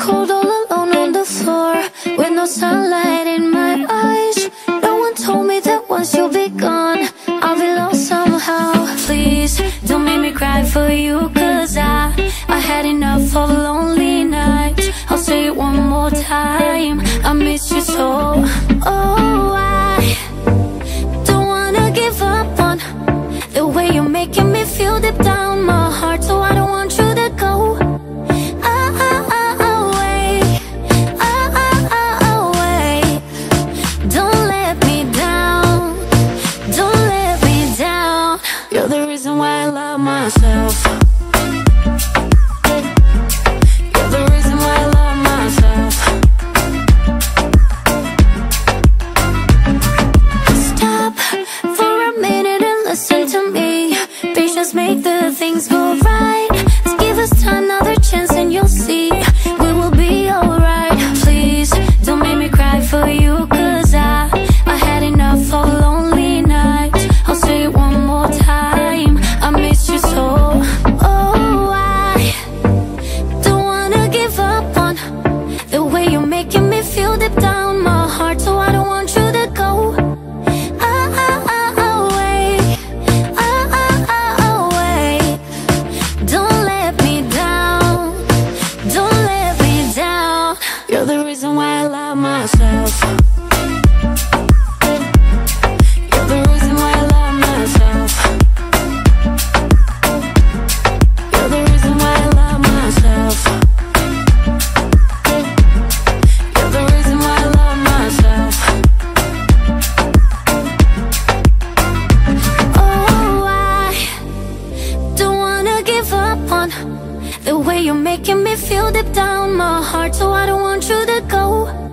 cold all alone on the floor With no sunlight in my eyes. No one told me that once you'll be gone I'll be lost somehow. Please, don't make me cry for you Cause I, I had enough of lonely nights. I'll say it one more time. I miss you so make the things go right You're the reason why I love myself. You're the reason why I love myself. You're the reason why I love myself. You're the reason why I love myself. Oh, I don't wanna give up on the way you're making me feel deep down my heart. So I don't want you to go.